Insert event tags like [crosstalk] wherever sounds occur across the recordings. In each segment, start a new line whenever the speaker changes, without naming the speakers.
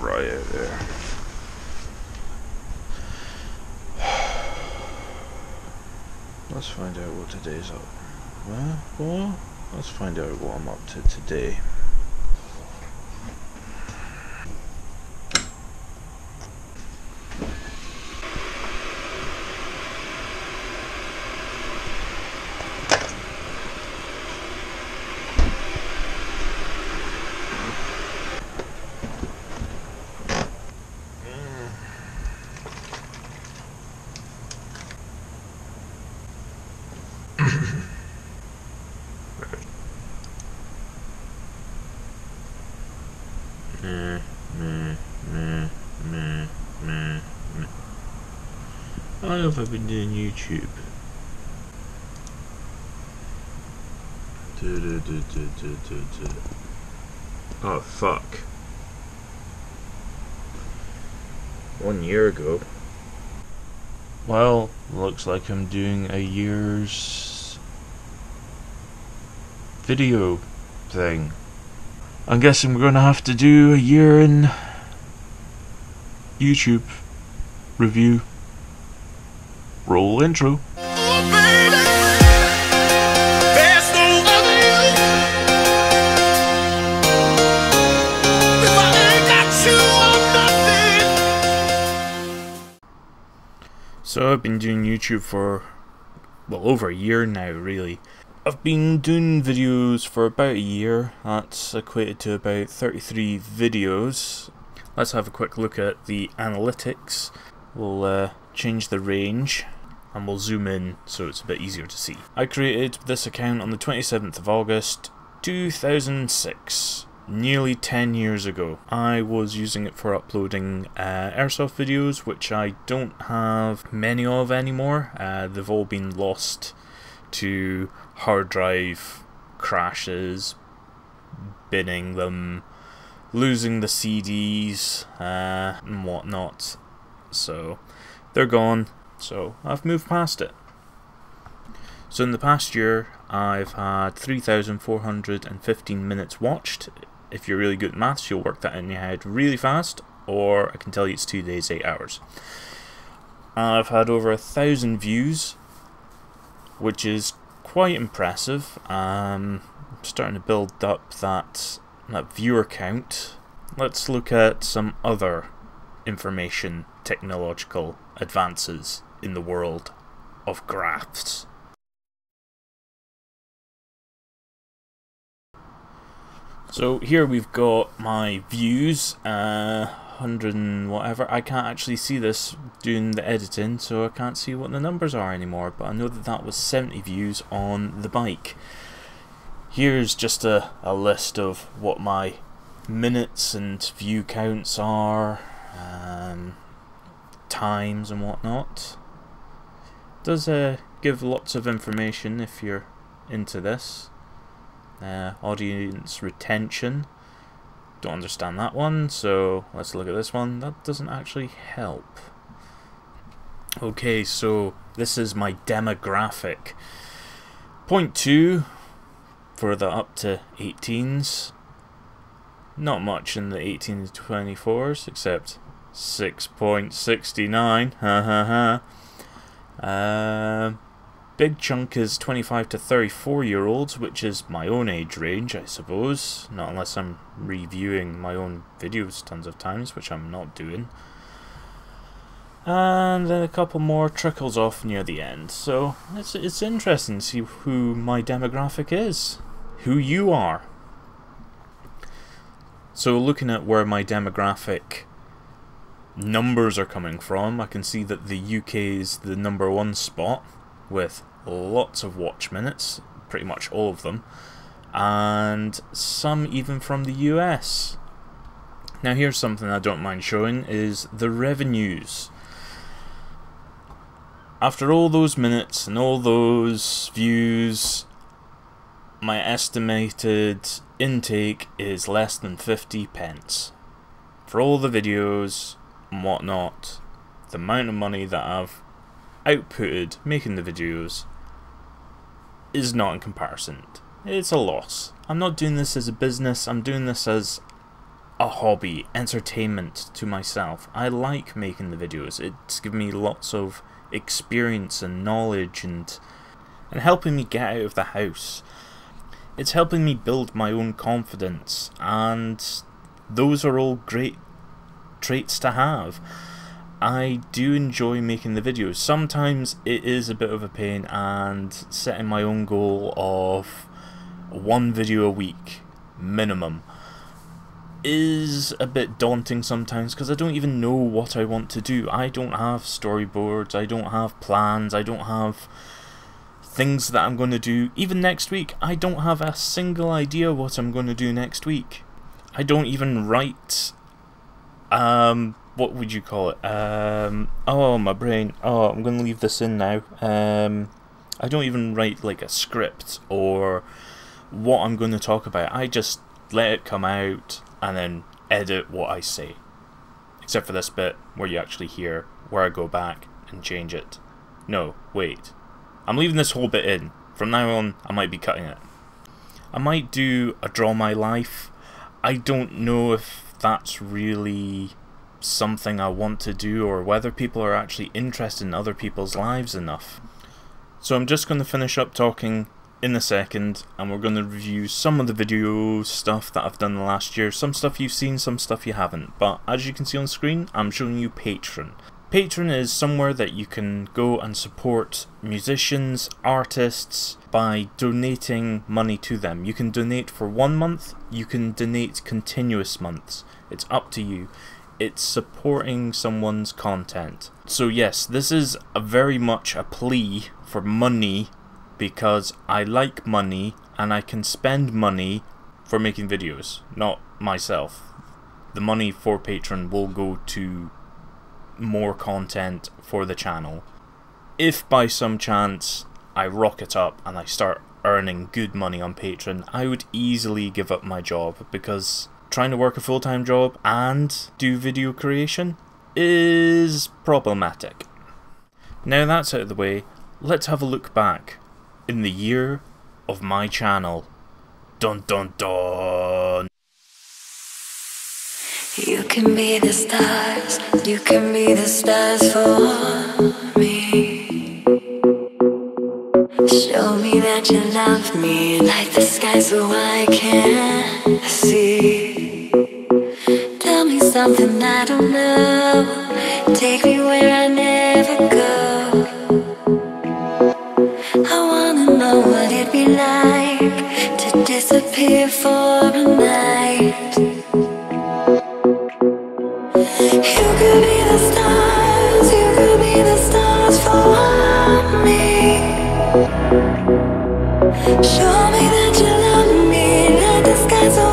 Right there. [sighs] Let's find out what today's up. Well, let's find out what I'm up to today. Meh, meh, meh, meh, meh, meh. How long have I been doing YouTube? Du- du- du- du- du- du- du. Oh fuck. One year ago. Well, looks like I'm doing a year's video thing. I'm guessing we're gonna have to do a year in YouTube review. Roll intro. So I've been doing YouTube for well over a year now really. I've been doing videos for about a year. That's equated to about 33 videos. Let's have a quick look at the analytics. We'll uh, change the range and we'll zoom in so it's a bit easier to see. I created this account on the 27th of August 2006 nearly 10 years ago. I was using it for uploading uh, airsoft videos, which I don't have many of anymore. Uh, they've all been lost to hard drive crashes, binning them, losing the CDs, uh, and whatnot. So they're gone. So I've moved past it. So in the past year, I've had 3,415 minutes watched. If you're really good at maths, you'll work that in your head really fast, or I can tell you it's two days, eight hours. I've had over a thousand views, which is quite impressive. Um, I'm starting to build up that that viewer count. Let's look at some other information technological advances in the world of graphs. So here we've got my views, uh, 100 and whatever. I can't actually see this doing the editing, so I can't see what the numbers are anymore, but I know that that was 70 views on the bike. Here's just a, a list of what my minutes and view counts are, um, times and whatnot. Does uh, give lots of information if you're into this. Uh, audience retention. Don't understand that one, so let's look at this one. That doesn't actually help. Okay, so this is my demographic. Point two for the up to 18s. Not much in the 18 to 24s, except 6.69. Ha ha ha. Uh, big chunk is 25 to 34 year olds, which is my own age range, I suppose. Not unless I'm reviewing my own videos tons of times, which I'm not doing. And then a couple more trickles off near the end. So it's, it's interesting to see who my demographic is, who you are. So looking at where my demographic numbers are coming from, I can see that the UK is the number one spot with lots of watch minutes, pretty much all of them, and some even from the US. Now here's something I don't mind showing is the revenues. After all those minutes and all those views, my estimated intake is less than 50 pence. For all the videos and whatnot, the amount of money that I've outputted making the videos is not in comparison. It's a loss. I'm not doing this as a business, I'm doing this as a hobby, entertainment to myself. I like making the videos. It's given me lots of experience and knowledge and and helping me get out of the house. It's helping me build my own confidence and those are all great traits to have. I do enjoy making the videos. Sometimes it is a bit of a pain and setting my own goal of one video a week minimum is a bit daunting sometimes because I don't even know what I want to do. I don't have storyboards, I don't have plans, I don't have things that I'm going to do. Even next week, I don't have a single idea what I'm going to do next week. I don't even write um what would you call it? Um oh my brain. Oh, I'm going to leave this in now. Um I don't even write like a script or what I'm going to talk about. I just let it come out and then edit what I say. Except for this bit where you actually hear where I go back and change it. No, wait. I'm leaving this whole bit in. From now on, I might be cutting it. I might do a draw my life. I don't know if that's really something I want to do or whether people are actually interested in other people's lives enough. So I'm just going to finish up talking in a second and we're going to review some of the video stuff that I've done the last year. Some stuff you've seen, some stuff you haven't. But as you can see on screen, I'm showing you Patreon. Patreon is somewhere that you can go and support musicians, artists by donating money to them. You can donate for one month, you can donate continuous months. It's up to you. It's supporting someone's content. So yes, this is a very much a plea for money because I like money and I can spend money for making videos, not myself. The money for Patreon will go to more content for the channel. If by some chance I rocket up and I start earning good money on Patreon, I would easily give up my job because trying to work a full-time job and do video creation is problematic. Now that's out of the way, let's have a look back in the year of my channel. Dun dun dun!
You can be the stars, you can be the stars for me. Show me that you love me, like the sky so I can something I don't know, take me where I never go. I wanna know what it'd be like to disappear for a night. You could be the stars, you could be the stars for me. Show me that you love me, let the sky so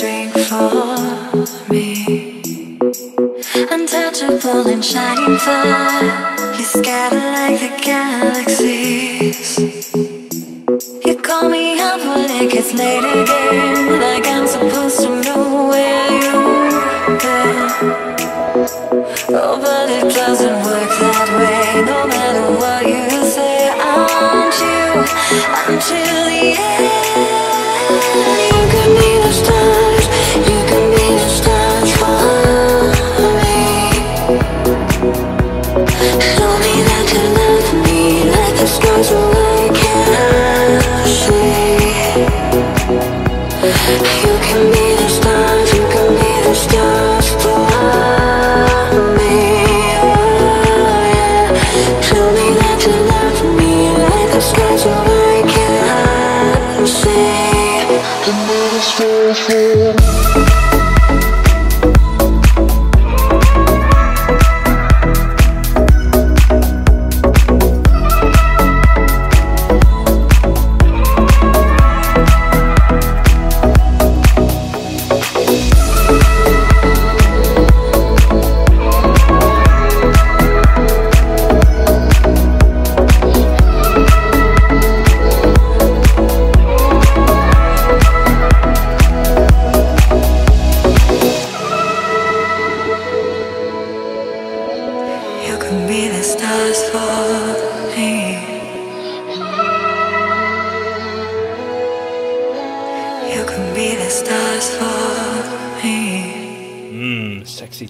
drink for me. Untouchable and shining fire, you scatter like the galaxies. You call me up when it gets late again, like I'm supposed. You can be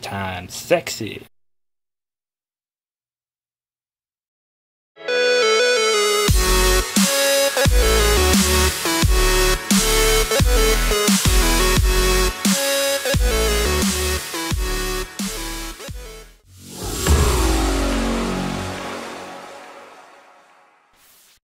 stars for me.
Mmm, sexy time, sexy.